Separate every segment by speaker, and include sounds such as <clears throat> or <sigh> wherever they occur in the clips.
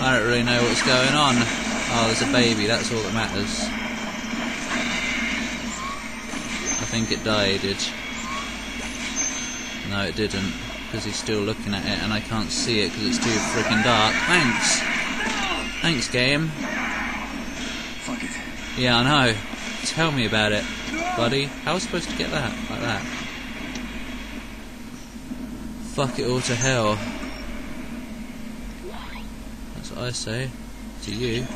Speaker 1: I don't really know what's going on. Oh, there's a baby, that's all that matters. I think it died. It. No, it didn't, because he's still looking at it and I can't see it because it's too freaking dark. Thanks! Thanks, game.
Speaker 2: Fuck it.
Speaker 1: Yeah, I know. Tell me about it, buddy. How was I supposed to get that? Like that? Fuck it all to hell. I say. To you.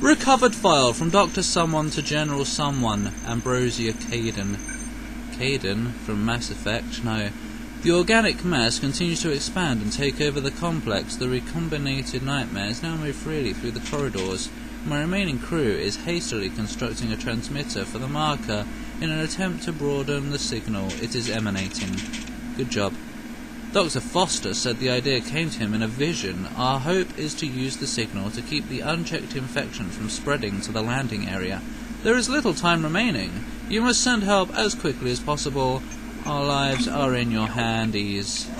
Speaker 1: Recovered file from Dr. Someone to General Someone, Ambrosia Caden. Caden from Mass Effect? No. The organic mass continues to expand and take over the complex. The recombinated nightmares now move freely through the corridors. My remaining crew is hastily constructing a transmitter for the marker in an attempt to broaden the signal it is emanating. Good job. Dr. Foster said the idea came to him in a vision. Our hope is to use the signal to keep the unchecked infection from spreading to the landing area. There is little time remaining. You must send help as quickly as possible. Our lives are in your handies.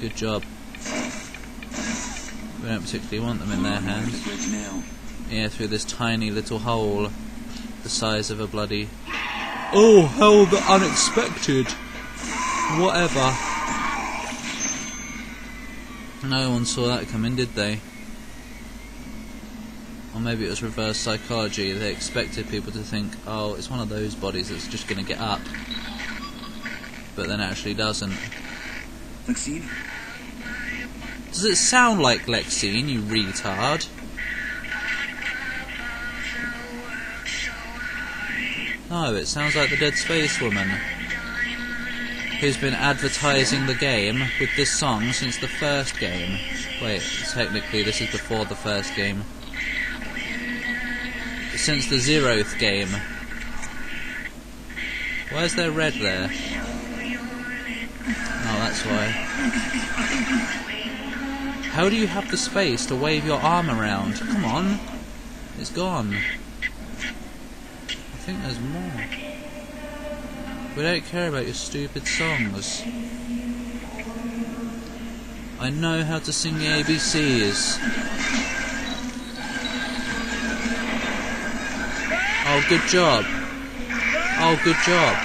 Speaker 1: Good job. We don't particularly want them in their hands. Yeah, through this tiny little hole, the size of a bloody. Oh, hell, the unexpected! Whatever. No one saw that coming, did they? Or maybe it was reverse psychology. They expected people to think, oh, it's one of those bodies that's just going to get up. But then it actually doesn't.
Speaker 2: Lexine?
Speaker 1: Does it sound like Lexine, you retard? No, it sounds like the Dead Space Woman, who's been advertising the game with this song since the first game. Wait, technically this is before the first game. Since the zeroth game. Why is there red there? Oh, that's why. How do you have the space to wave your arm around? Come on. It's gone. I think there's more. We don't care about your stupid songs. I know how to sing the ABCs. Oh, good job. Oh, good job.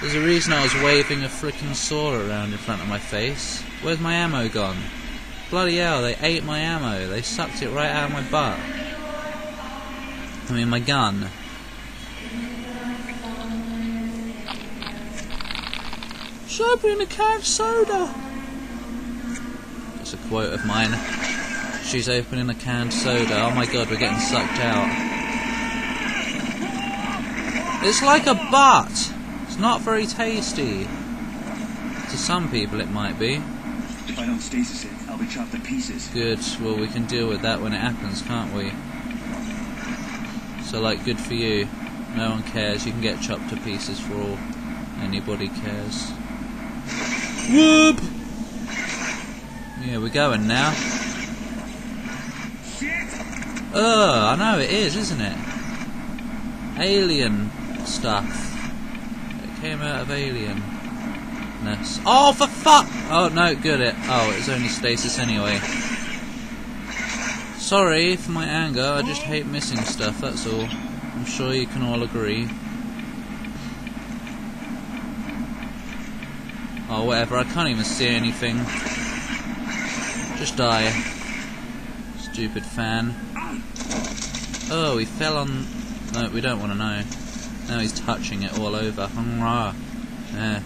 Speaker 1: There's a reason I was waving a freaking saw around in front of my face. Where's my ammo gone? Bloody hell, they ate my ammo. They sucked it right out of my butt. I mean, my gun. She's opening a can of soda. That's a quote of mine. She's opening a canned soda. Oh my god, we're getting sucked out. It's like a butt. It's not very tasty. To some people, it might be.
Speaker 2: If I don't stasis it, I'll be chopped to pieces.
Speaker 1: Good. Well, we can deal with that when it happens, can't we? So, like, good for you. No one cares. You can get chopped to pieces for all anybody cares. Whoop! Yeah, we're going now. Oh, I know it is, isn't it? Alien stuff. It came out of alienness. Oh, for fuck! Oh, no, good it. Oh, it's only stasis anyway. Sorry for my anger, I just hate missing stuff, that's all. I'm sure you can all agree. Oh, whatever, I can't even see anything. Just die. Stupid fan. Oh, he fell on. No, we don't want to know. Now he's touching it all over. Hunra. Yeah.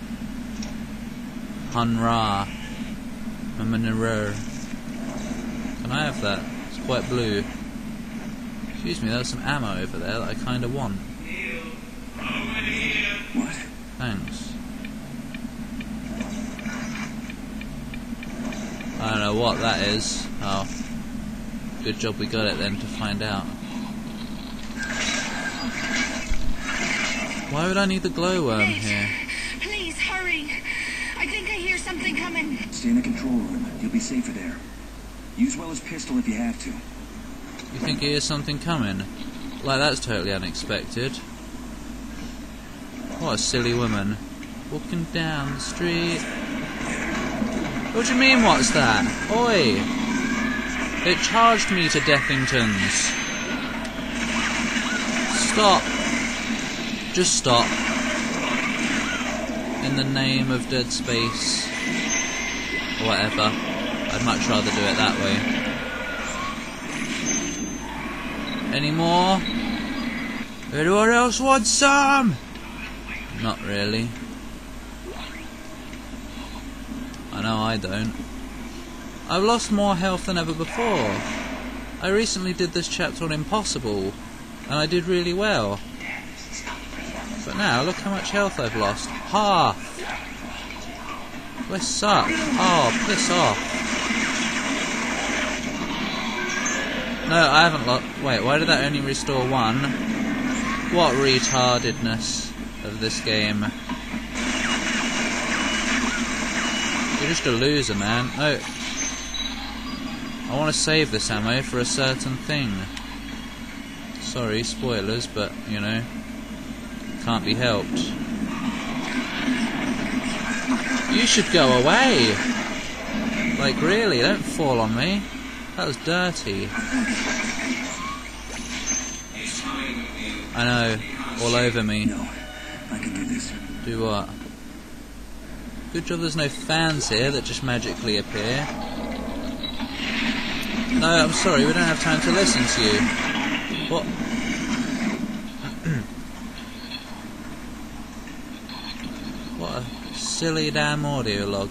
Speaker 1: Hunra. Mamanero. Can I have that? It's quite blue. Excuse me, there's some ammo over there that I kinda want.
Speaker 2: What?
Speaker 1: Thanks. I don't know what that is. Oh. Good job we got it then to find out. Why would I need the glowworm
Speaker 3: Nate,
Speaker 1: here?
Speaker 3: Please hurry. I think I hear something coming.
Speaker 2: Stay in the control room. You'll be safer there. Use Weller's pistol if you have to.
Speaker 1: You think he hears something coming? Like that's totally unexpected. What a silly woman. Walking down the street. What do you mean, what's that? Oi! It charged me to Deffingtons. Stop. Just stop. In the name of Dead Space. Or whatever. I'd much rather do it that way. Any more? Anyone else want some? Not really. I know I don't. I've lost more health than ever before. I recently did this chapter on Impossible, and I did really well. But now, look how much health I've lost. Half! This suck. Oh, piss off. No, I haven't lost. Wait, why did that only restore one? What retardedness of this game. Just a loser, man. No. I want to save this ammo for a certain thing. Sorry, spoilers, but, you know, can't be helped. You should go away! Like, really, don't fall on me. That was dirty. I know, all over me.
Speaker 2: No, I can do this.
Speaker 1: Do what? Good job there's no fans here that just magically appear. No, I'm sorry, we don't have time to listen to you. What? <clears throat> what a silly damn audio log.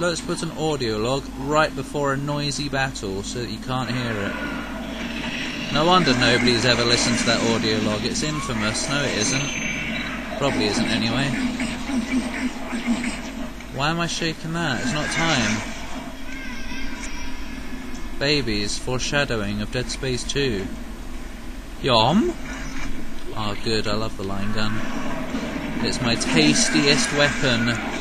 Speaker 1: Let's put an audio log right before a noisy battle so that you can't hear it. No wonder nobody's ever listened to that audio log. It's infamous. No, it isn't. Probably isn't anyway. Why am I shaking that? It's not time. Babies, foreshadowing of Dead Space 2. Yom? Oh, good. I love the line gun. It's my tastiest weapon.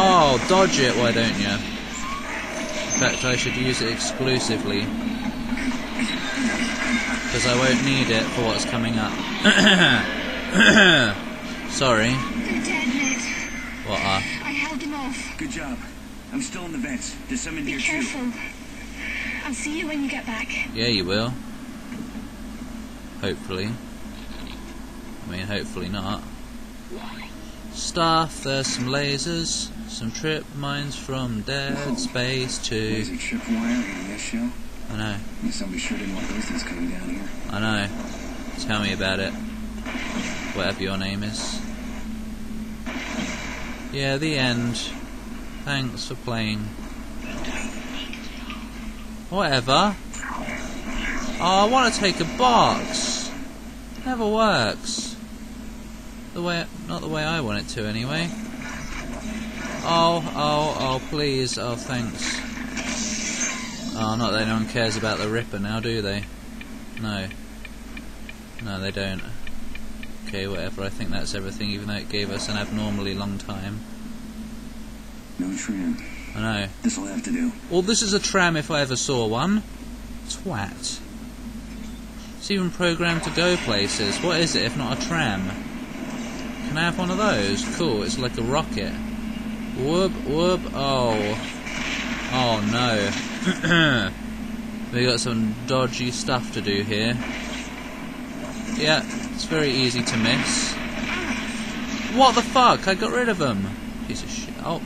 Speaker 1: Oh, dodge it, why don't you? In fact, I should use it exclusively. Because I won't need it for what's coming up. <coughs> Sorry.
Speaker 3: They're dead, Ned.
Speaker 1: What are?
Speaker 3: I held them off.
Speaker 2: Good job. I'm still in the vents. There's some in
Speaker 3: Be
Speaker 2: here
Speaker 3: careful. I'll see you when you get back.
Speaker 1: Yeah, you will. Hopefully. I mean, hopefully not. Stuff, there's some lasers, some trip mines from Dead Space
Speaker 2: too.
Speaker 1: 2.
Speaker 2: Laser tripwire and this show.
Speaker 1: I know,
Speaker 2: Yeah, Somebody sure didn't want those things coming down here.
Speaker 1: I know. Tell me about it. Whatever your name is. Yeah, the end. Thanks for playing. Whatever. Oh, I want to take a box. Never works. The way, not the way I want it to, anyway. Oh, oh, oh, please. Oh, thanks. Oh, not that anyone cares about the Ripper now, do they? No. No, they don't. Okay, whatever. I think that's everything, even though it gave us an abnormally long time.
Speaker 2: No tram.
Speaker 1: I know.
Speaker 2: This'll have to do.
Speaker 1: Well, this is a tram if I ever saw one. Twat. It's even programmed to go places. What is it if not a tram? Can I have one of those? Cool, it's like a rocket. Whoop, whoop, oh. Oh no. <clears throat> we got some dodgy stuff to do here. Yeah, it's very easy to miss. What the fuck? I got rid of them. Piece of shit. Oh.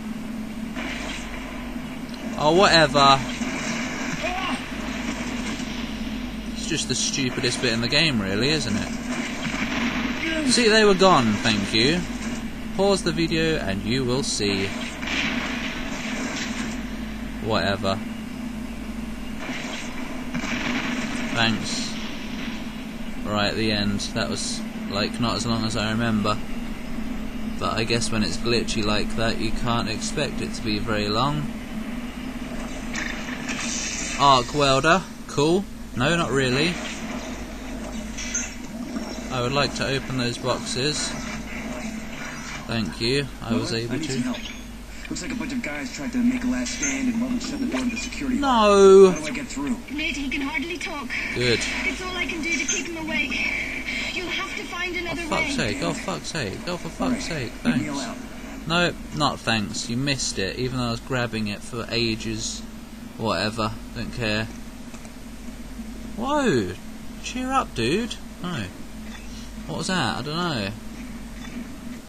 Speaker 1: Oh, whatever. It's just the stupidest bit in the game, really, isn't it? See, they were gone, thank you. Pause the video and you will see. Whatever. Thanks. Right at the end. That was, like, not as long as I remember. But I guess when it's glitchy like that, you can't expect it to be very long. Arc welder. Cool. No, not really. I would like to open those boxes. Thank you. I was
Speaker 2: Willard,
Speaker 1: able
Speaker 2: I need some
Speaker 1: to.
Speaker 2: help. Looks like a bunch of guys tried to make a last stand and Mullen shut the door to the security.
Speaker 1: No!
Speaker 2: How do I get through?
Speaker 3: Mate, he can hardly talk.
Speaker 1: Good.
Speaker 3: It's all I can do to keep him awake. You'll have to find
Speaker 1: Oh
Speaker 3: another
Speaker 1: fuck's
Speaker 3: way.
Speaker 1: sake, oh fuck's sake, oh for fuck's
Speaker 2: right,
Speaker 1: sake, thanks. No, not thanks. You missed it, even though I was grabbing it for ages. Whatever, don't care. Whoa! Cheer up, dude. No. What was that? I don't know.